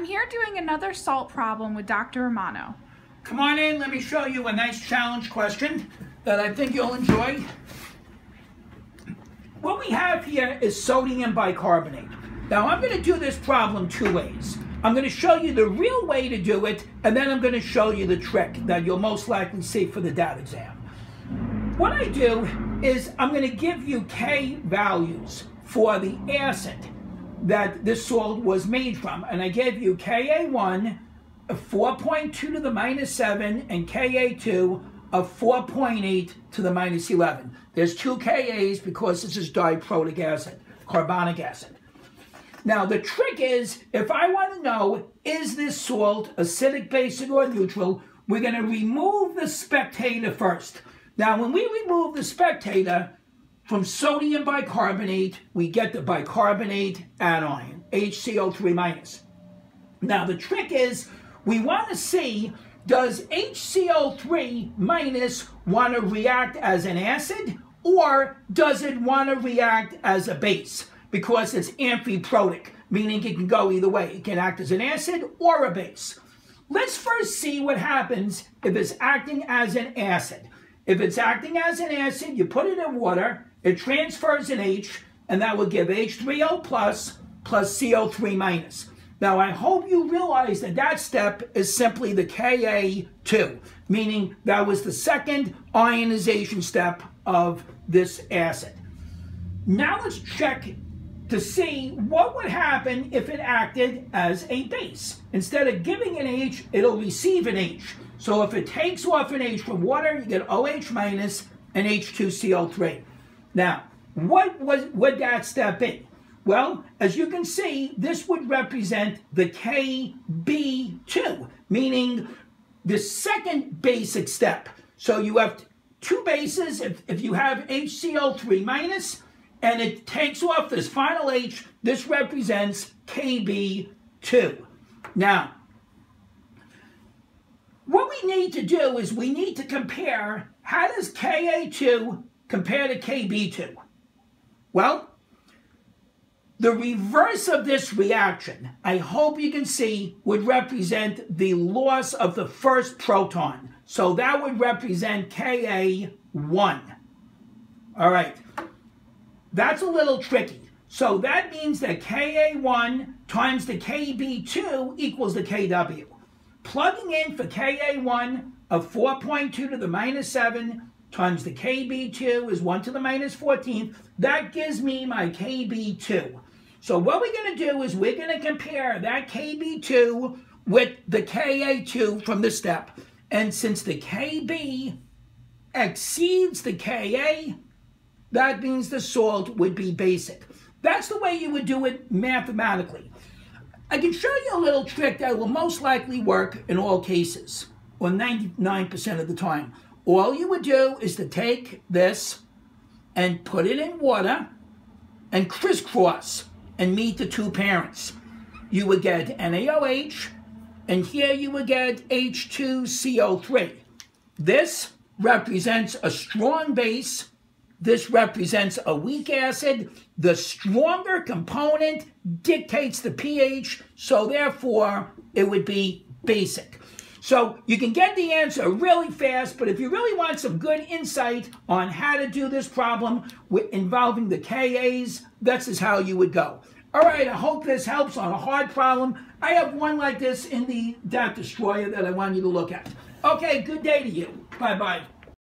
I'm here doing another salt problem with Dr. Romano. Come on in, let me show you a nice challenge question that I think you'll enjoy. What we have here is sodium bicarbonate. Now I'm going to do this problem two ways. I'm going to show you the real way to do it, and then I'm going to show you the trick that you'll most likely see for the DAT exam. What I do is I'm going to give you K values for the acid that this salt was made from. And I gave you Ka1 of 4.2 to the minus 7 and Ka2 of 4.8 to the minus 11. There's two Kas because this is diprotic acid, carbonic acid. Now the trick is, if I want to know, is this salt acidic, basic, or neutral, we're going to remove the spectator first. Now when we remove the spectator, from sodium bicarbonate, we get the bicarbonate anion, HCO3 minus. Now the trick is, we want to see, does HCO3 minus want to react as an acid, or does it want to react as a base? Because it's amphiprotic, meaning it can go either way. It can act as an acid or a base. Let's first see what happens if it's acting as an acid. If it's acting as an acid, you put it in water, it transfers an H, and that will give H3O plus plus CO3 minus. Now, I hope you realize that that step is simply the Ka2, meaning that was the second ionization step of this acid. Now let's check to see what would happen if it acted as a base. Instead of giving an H, it'll receive an H. So if it takes off an H from water, you get OH minus and H2CO3. Now, what was, would that step be? Well, as you can see, this would represent the KB2, meaning the second basic step. So you have two bases. If, if you have HCO3 minus, and it takes off this final H, this represents KB2. Now, we need to do is we need to compare how does Ka2 compare to KB2? Well, the reverse of this reaction, I hope you can see, would represent the loss of the first proton. So that would represent Ka1. All right. That's a little tricky. So that means that Ka1 times the Kb2 equals the Kw. Plugging in for Ka1 of 4.2 to the minus 7 times the KB2 is 1 to the minus 14th. That gives me my KB2. So what we're going to do is we're going to compare that KB2 with the Ka2 from the step. And since the Kb exceeds the Ka, that means the salt would be basic. That's the way you would do it mathematically. I can show you a little trick that will most likely work in all cases, or 99% of the time. All you would do is to take this and put it in water and crisscross and meet the two parents. You would get NaOH, and here you would get H2CO3. This represents a strong base. This represents a weak acid. The stronger component dictates the pH, so therefore it would be basic. So you can get the answer really fast, but if you really want some good insight on how to do this problem involving the KAs, this is how you would go. All right, I hope this helps on a hard problem. I have one like this in the DAT Destroyer that I want you to look at. Okay, good day to you. Bye-bye.